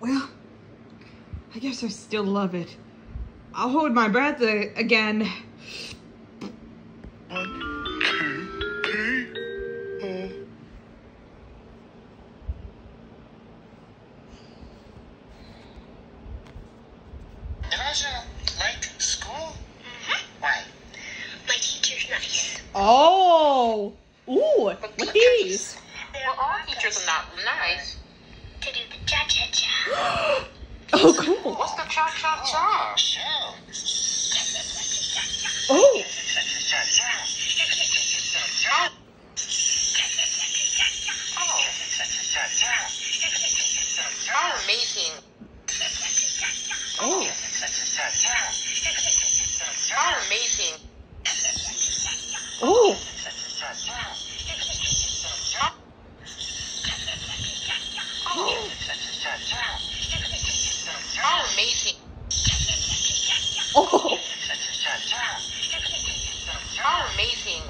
Well, I guess I still love it. I'll hold my breath uh, again. One, two, three, four. Elijah, like school? Why? My teacher's nice. Oh! Ooh, But look these. Well, all teachers are not nice. Oh, to do the cha cha cha. Oh, cool. What's the cha cha cha? Show. Oh, How amazing. oh. How amazing. Oh, How amazing. oh. How amazing. Wow. Kiko, Elijah, good. Thank you. You're welcome. eight, nine, ten, eleven,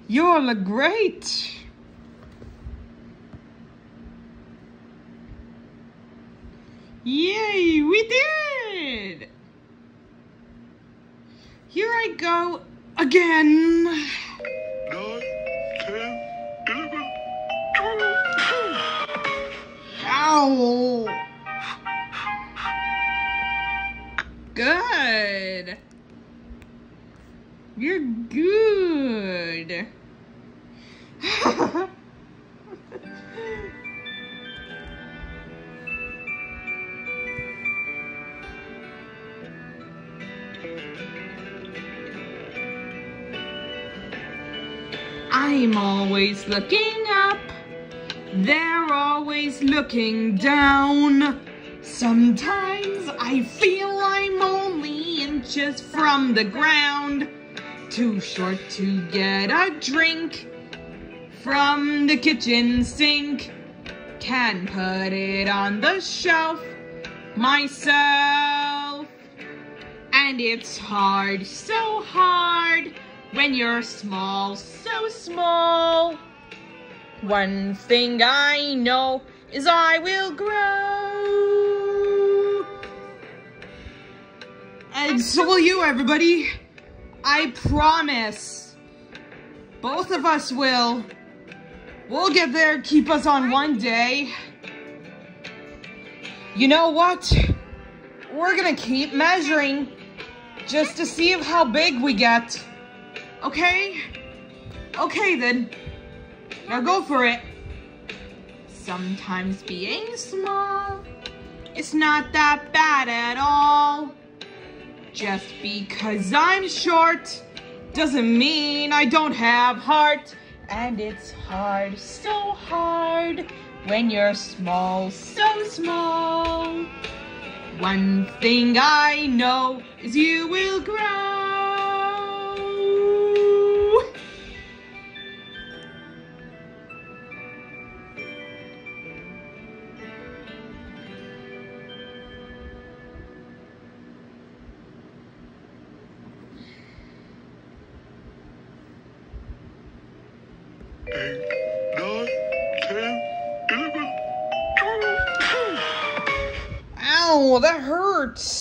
you all look great. Yay, we did! Here I go again. Nine, ten, eleven, twelve. Ow! Good. You're good. I'm always looking up. They're always looking down. Sometimes I feel I'm only inches from the ground. Too short to get a drink from the kitchen sink. Can put it on the shelf myself. And it's hard, so hard when you're small, so small. One thing I know is I will grow. And so will you, everybody. I promise. Both of us will. We'll get there, keep us on one day. You know what? We're gonna keep measuring just to see how big we get. Okay? Okay then. Now go for it. Sometimes being small is not that bad at all. Just because I'm short doesn't mean I don't have heart. And it's hard, so hard when you're small, so small. One thing I know is you will grow. Eight, nine, ten, eleven, twelve. Ow, that hurts.